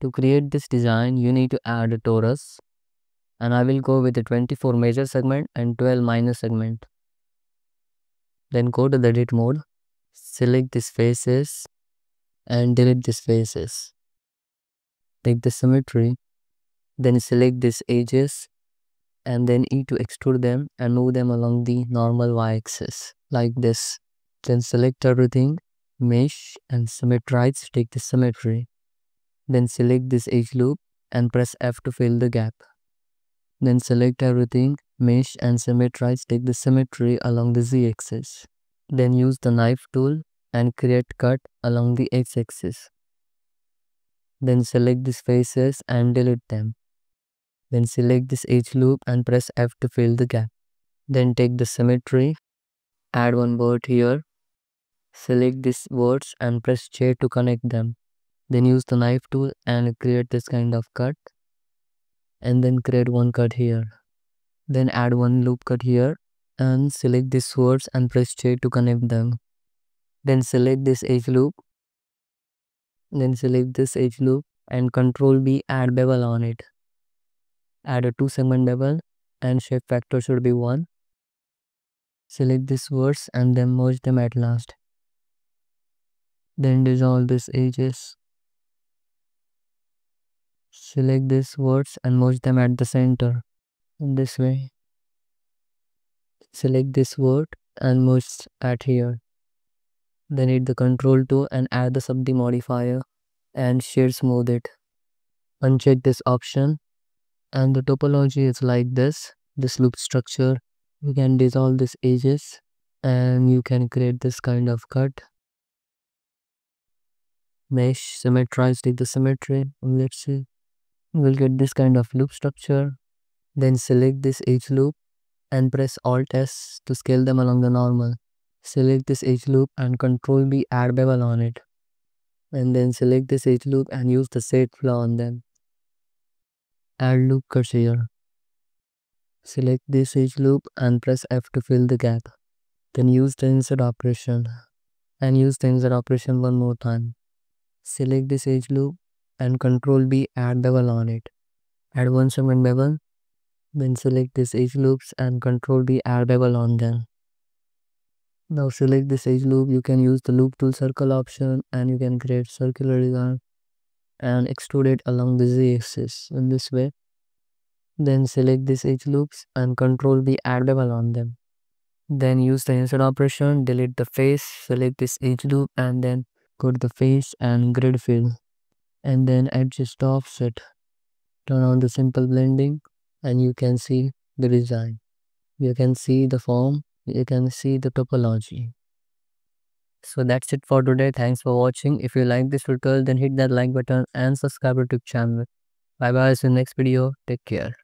To create this design, you need to add a torus and I will go with the 24 major segment and 12 minor segment. Then go to the edit mode, select these faces and delete these faces. Take the symmetry, then select these edges and then E to extrude them and move them along the normal y-axis like this. Then select everything, mesh and symmetrize, take the symmetry. Then select this edge loop and press F to fill the gap. Then select everything, mesh and symmetrize, take the symmetry along the z-axis. Then use the knife tool and create cut along the x-axis. Then select these faces and delete them. Then select this edge loop and press F to fill the gap. Then take the symmetry, add one board here. Select these verts and press J to connect them. Then use the knife tool and create this kind of cut. And then create one cut here. Then add one loop cut here and select these verts and press J to connect them. Then select this edge loop. Then select this edge loop and control B add bevel on it. Add a 2 segment bevel and shape factor should be 1. Select these verts and then merge them at last. Then dissolve these edges. Select these verts and merge them at the center in this way. Select this vert and merge at here. Then hit the control 2 and add the sub modifier and shade smooth it. Uncheck this option and the topology is like this. This loop structure. You can dissolve these edges and you can create this kind of cut. Mesh, symmetrize, the symmetry. Let's see. We'll get this kind of loop structure. Then select this edge loop and press Alt S to scale them along the normal. Select this edge loop and Control B add bevel on it. And then select this edge loop and use the set flow on them. Add loop cuts here. Select this edge loop and press F to fill the gap. Then use the inset operation and use the inset operation one more time. Select this edge loop and Control B add bevel on it. Add one segment bevel then select this edge loops and control B add bevel on them. Now select this edge loop, you can use the loop tool circle option and you can create circular design and extrude it along the z-axis in this way. Then select this edge loops and control B add bevel on them. Then use the inset operation, delete the face, select this edge loop and then go to the face and grid fill. And then adjust the offset. Turn on the simple blending and you can see the design. You can see the form. You can see the topology. So that's it for today. Thanks for watching. If you like this tutorial then hit that like button and subscribe to the channel. Bye bye see you next video. Take care